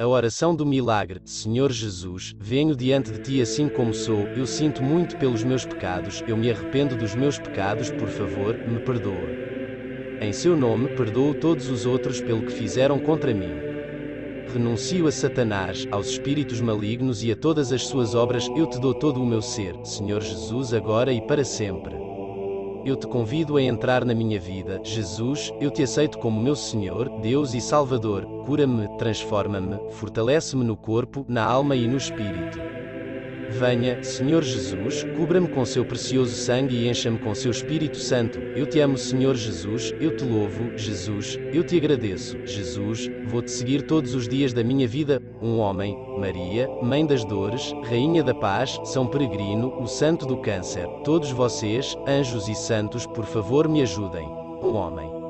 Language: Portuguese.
A oração do milagre, Senhor Jesus, venho diante de ti assim como sou, eu sinto muito pelos meus pecados, eu me arrependo dos meus pecados, por favor, me perdoa. Em seu nome perdoo todos os outros pelo que fizeram contra mim. Renuncio a Satanás, aos espíritos malignos e a todas as suas obras, eu te dou todo o meu ser, Senhor Jesus, agora e para sempre. Eu te convido a entrar na minha vida, Jesus, eu te aceito como meu Senhor, Deus e Salvador. Cura-me, transforma-me, fortalece-me no corpo, na alma e no espírito. Venha, Senhor Jesus, cubra-me com seu precioso sangue e encha-me com seu Espírito Santo. Eu te amo, Senhor Jesus, eu te louvo, Jesus, eu te agradeço, Jesus, vou-te seguir todos os dias da minha vida. Um homem, Maria, Mãe das Dores, Rainha da Paz, São Peregrino, o Santo do Câncer. Todos vocês, anjos e santos, por favor me ajudem. Um homem.